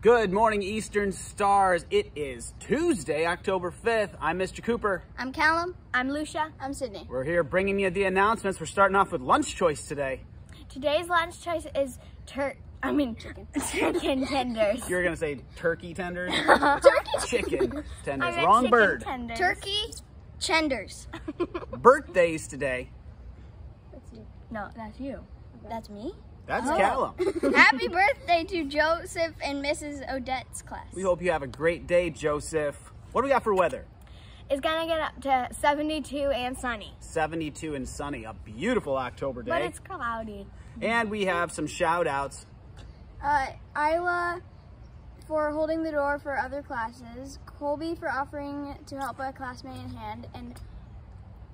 Good morning, Eastern Stars. It is Tuesday, October 5th. I'm Mr. Cooper. I'm Callum. I'm Lucia. I'm Sydney. We're here bringing you the announcements. We're starting off with lunch choice today. Today's lunch choice is tur. I mean chicken. chicken tenders. You're gonna say turkey tenders. Turkey. chicken tenders. Wrong chicken bird. Tenders. Turkey. Chenders. Birthdays today. No, that's you. That's me. That's Oh. Callum. Happy birthday to Joseph and Mrs. Odette's class. We hope you have a great day, Joseph. What do we got for weather? It's gonna get up to 72 and sunny, 72 and sunny. A beautiful October day. but it's cloudy. And we have some shout outs. Uh, Isla for holding the door for other classes, Colby for offering to help a classmate in hand, and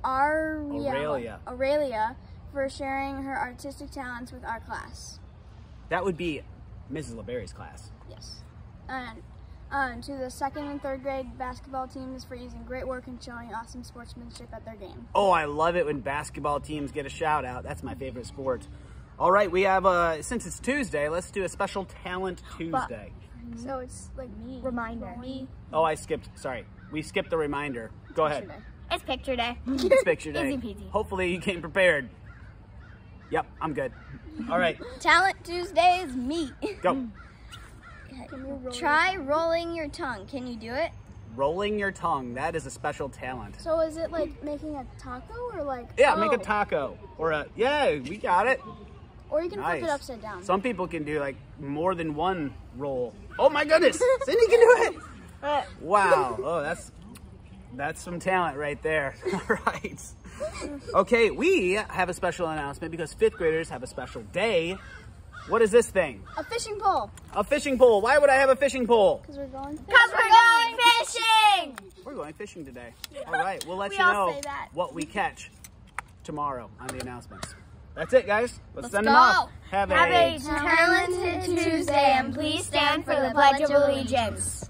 Aria, Aurelia. Aurelia for sharing her artistic talents with our class. That would be Mrs. LeBerry's class. Yes. And um, to the second and third grade basketball teams for using great work and showing awesome sportsmanship at their game. Oh, I love it when basketball teams get a shout out. That's my favorite sport. All right, we have, uh, since it's Tuesday, let's do a special talent Tuesday. So it's like me. Reminder. Me. Oh, I skipped, sorry. We skipped the reminder. Go ahead. It's picture day. It's picture day. Easy peasy. Hopefully you came prepared. Yep, I'm good. All right, Talent Tuesday is me. go. Try rolling your tongue. Can you do it? Rolling your tongue. That is a special talent. So is it like making a taco or like? Yeah, make a Oh. taco. Or a, yeah, we got it. Or you can flip it upside down. Some people can do like more than one roll. Oh my goodness, Cindy can do it. Uh, wow. Oh, that's that's some talent right there. All right. Okay, we have a special announcement because fifth graders have a special day. What is this thing? A fishing pole. A fishing pole. Why would I have a fishing pole? Because we're going. Cause we're going fishing. We're going fishing today. All right, we'll let We you know what we catch tomorrow on the announcements. That's it, guys. Let's, send them off. Have, Have a a talented Tuesday and please stand for the Pledge of Allegiance.